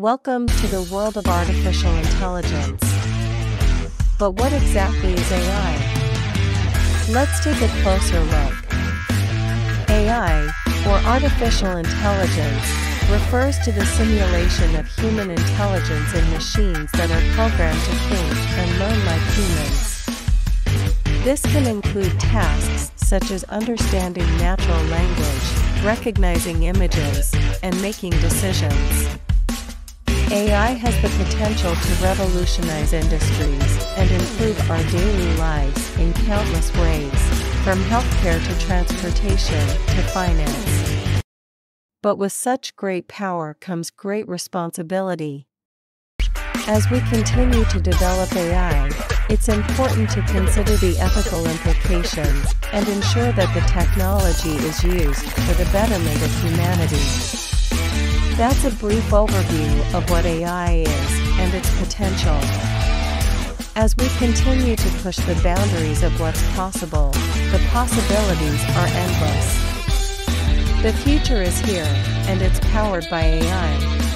Welcome to the world of artificial intelligence. But what exactly is AI? Let's take a closer look. AI, or artificial intelligence, refers to the simulation of human intelligence in machines that are programmed to think and learn like humans. This can include tasks such as understanding natural language, recognizing images, and making decisions. AI has the potential to revolutionize industries and improve our daily lives in countless ways, from healthcare to transportation to finance. But with such great power comes great responsibility. As we continue to develop AI, it's important to consider the ethical implications and ensure that the technology is used for the betterment of humanity. That's a brief overview of what AI is and its potential. As we continue to push the boundaries of what's possible, the possibilities are endless. The future is here, and it's powered by AI.